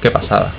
Qué pasada.